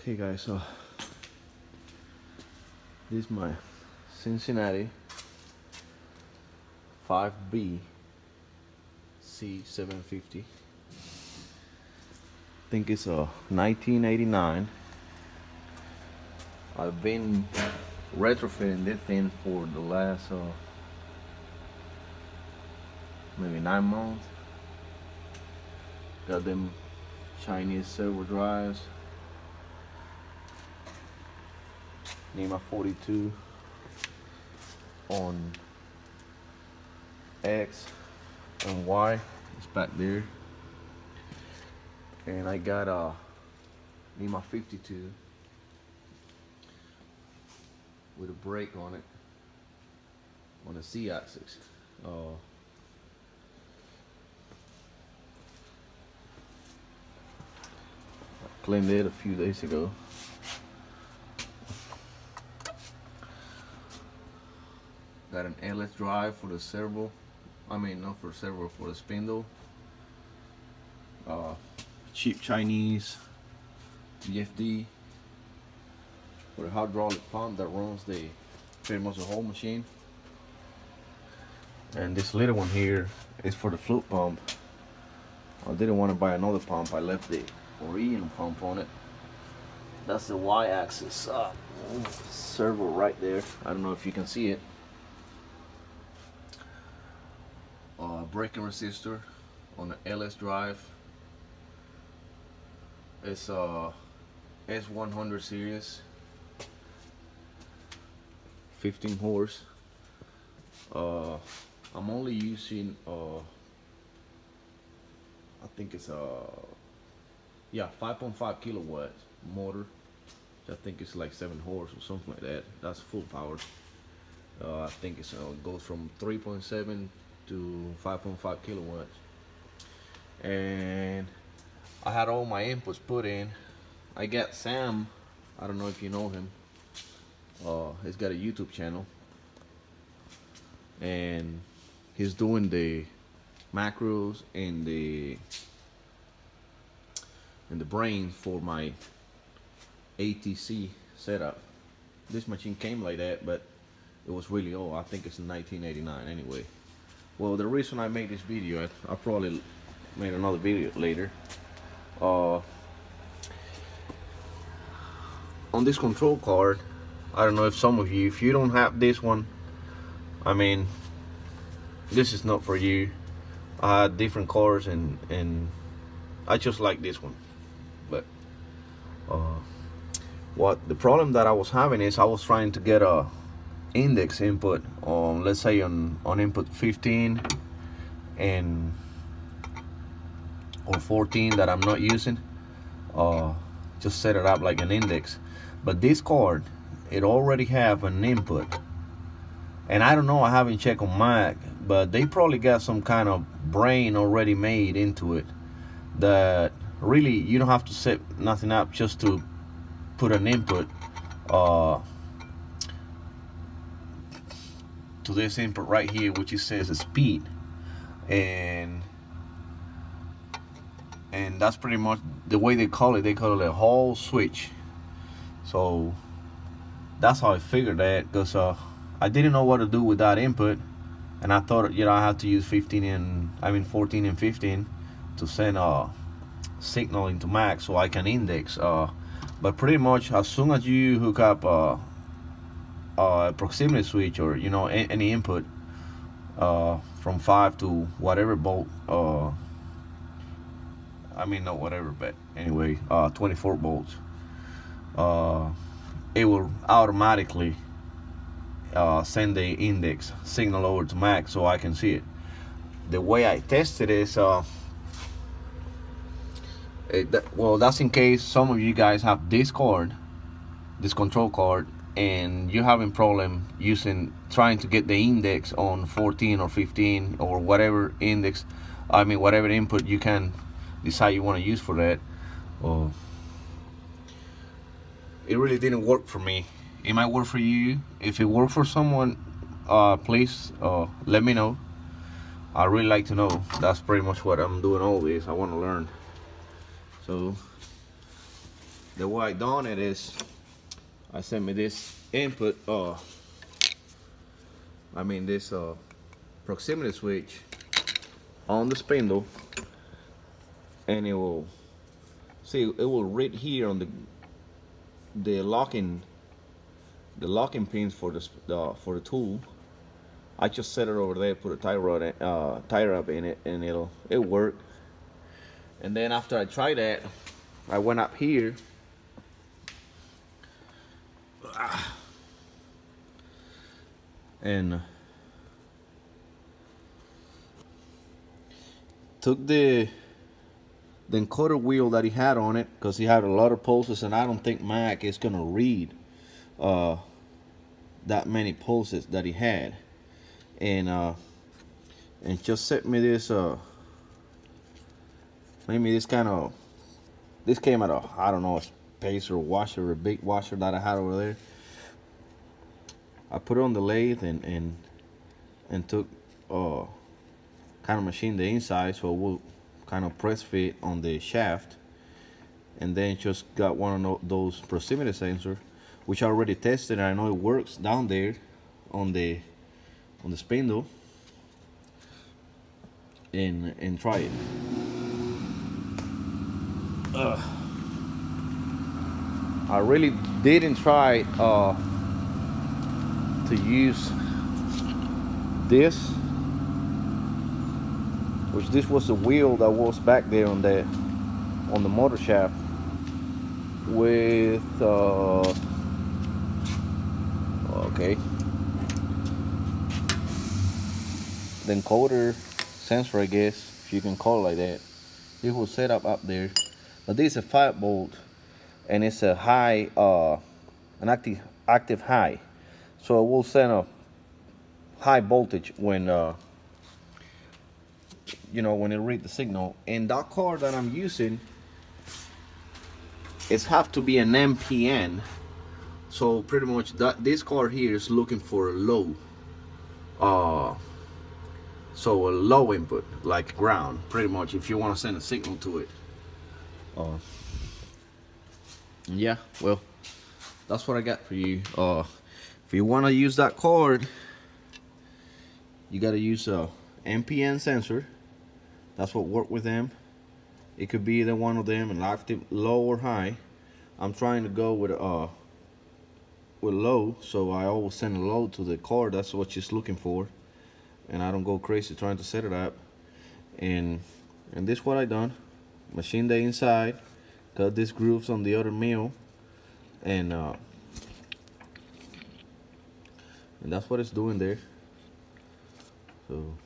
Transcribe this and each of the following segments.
Okay guys, so this is my Cincinnati 5B C750. I think it's a 1989. I've been retrofitting this thing for the last uh, maybe nine months. Got them Chinese servo drives. NEMA 42 on X and Y. It's back there. And I got a NEMA 52 with a brake on it on the Z axis. Uh, cleaned it a few days ago. Got an LS drive for the servo. I mean, not for servo, for the spindle. Uh, cheap Chinese VFD for the hydraulic pump that runs the pretty much the whole machine. And this little one here is for the fluke pump. I didn't want to buy another pump. I left the original pump on it. That's the Y-axis uh, servo right there. I don't know if you can see it. uh, braking resistor on the LS drive. It's a S100 series, 15 horse. Uh, I'm only using, uh, I think it's a, yeah, 5.5 kilowatt motor. I think it's like seven horse or something like that. That's full power. Uh, I think it uh, goes from 3.7 to 5.5 kilowatts and I had all my inputs put in. I got Sam I don't know if you know him uh, he's got a YouTube channel. And he's doing the macros and the and the brain for my ATC setup. This machine came like that but it was really old. I think it's in 1989 anyway well the reason I made this video I, I probably made another video later uh, on this control card I don't know if some of you if you don't have this one I mean this is not for you. I had different cars and and I just like this one. But uh, what the problem that I was having is I was trying to get a index input on let's say on on input 15 and or 14 that I'm not using uh, just set it up like an index. But this card it already have an input. And I don't know I haven't checked on Mach but they probably got some kind of brain already made into it that really you don't have to set nothing up just to put an input uh, to this input right here which it says speed. And and that's pretty much the way they call it. They call it a Hall switch. So that's how I figured that because uh, I didn't know what to do with that input. And I thought you know I had to use 15 and I mean 14 and 15 to send a signal into Mach so I can index uh, but pretty much as soon as you hook up uh, uh, proximity switch or you know any input uh, from 5 to whatever volt uh, I mean not whatever but anyway uh, 24 volts uh, it will automatically uh, send the index signal over to Mach so I can see it. The way I tested is it, well that's in case some of you guys have this card this control card and you're having problem using trying to get the index on 14 or 15 or whatever index I mean whatever input you can decide you want to use for that uh, it really didn't work for me. It might work for you. If it worked for someone uh, please uh, let me know. I really like to know. That's pretty much what I'm doing always. I want to learn. So the way I done it is I sent me this input uh I mean this uh proximity switch on the spindle and it will see it will read here on the the locking the locking pins for the uh, for the tool. I just set it over there put a tie rod in, uh, tie rod in it and it'll it worked and then after I tried that I went up here and took the the encoder wheel that he had on it because he had a lot of pulses and I don't think Mach is gonna read uh, that many pulses that he had. And uh, and just sent me this uh maybe this kind of this came out of I don't know a spacer washer or a big washer that I had over there I put it on the lathe and and and took uh kind of machine the inside so it will kind of press fit on the shaft. And then just got one of those proximity sensor which I already tested and I know it works down there on the on the spindle. And and try it. Ugh. I really didn't try uh, to use this which this was the wheel that was back there on the on the motor shaft with uh, okay. The encoder sensor I guess if you can call it like that. It was set up up there. But this is a 5 volt and it's a high uh, an active active high so it will send a high voltage when uh, you know when it read the signal. And that card that I'm using it's have to be an NPN so pretty much that this card here is looking for a low uh so a low input like ground pretty much if you want to send a signal to it. Uh yeah well that's what I got for you. Uh if you want to use that card you got to use a NPN sensor. That's what work with them. It could be either one of them and active low or high. I'm trying to go with uh with low so I always send a low to the card that's what she's looking for. And I don't go crazy trying to set it up. And and this what I done. Machine the inside cut these grooves on the other mill and uh, and that's what it's doing there. So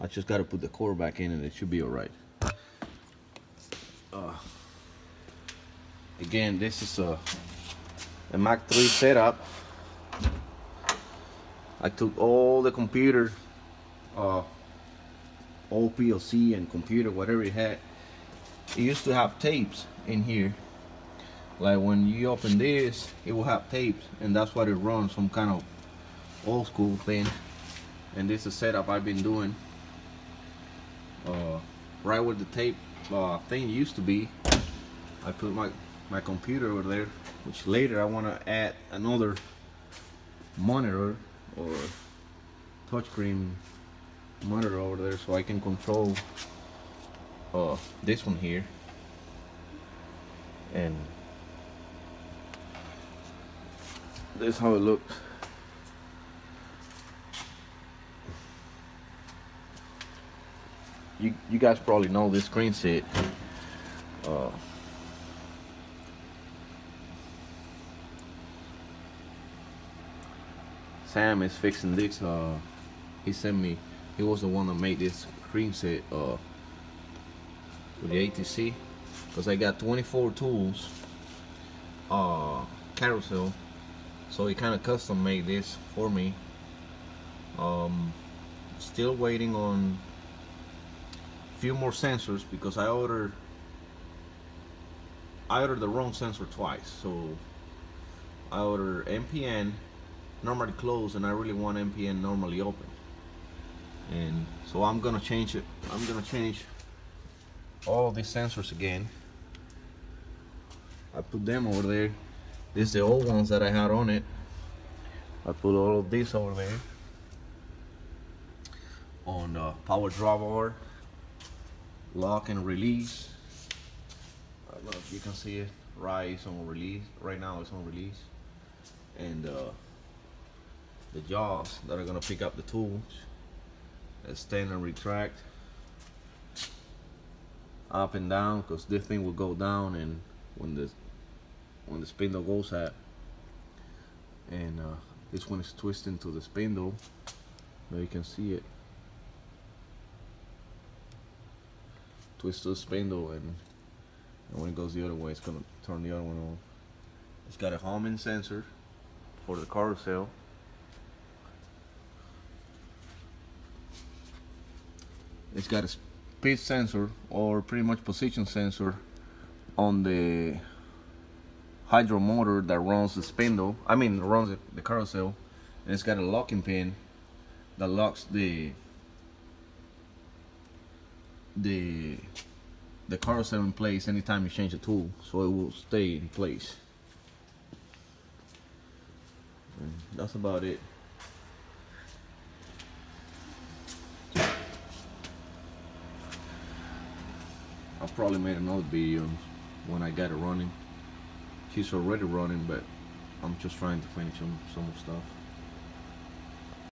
I just got to put the core back in and it should be alright uh, again this is a, a Mach 3 setup. I took all the computer uh, all PLC and computer whatever it had. It used to have tapes in here like when you open this it will have tapes and that's what it runs some kind of old school thing. And this is a setup I've been doing uh, right where the tape uh, thing used to be. I put my my computer over there which later I want to add another monitor or touchscreen monitor over there so I can control uh, this one here. And this is how it looks. You you guys probably know this screen set. Uh, Sam is fixing this uh, he sent me he was the one that made this screen set uh, with the ATC because I got 24 tools uh, carousel so he kind of custom made this for me. Um, still waiting on a few more sensors because I ordered I ordered the wrong sensor twice. So I ordered NPN normally closed and I really want NPN normally open. And so I'm gonna change it I'm gonna change all these sensors again. I put them over there. These the old ones that I had on it. I put all of this over there. On the power drawbar, lock and release. I don't know if you can see it. Right, on release. Right now, it's on release. And uh, the jaws that are gonna pick up the tools. Extend and retract up and down because this thing will go down and when the when the spindle goes at and uh, this one is twisting to the spindle now you can see it. Twist to the spindle and, and when it goes the other way it's gonna turn the other one on. It's got a Harman sensor for the carousel. It's got a speed sensor or pretty much position sensor on the hydro motor that runs the spindle I mean runs the carousel and it's got a locking pin that locks the the the carousel in place anytime you change the tool so it will stay in place and that's about it I'll probably make another video when I get it running. She's already running, but I'm just trying to finish some, some stuff.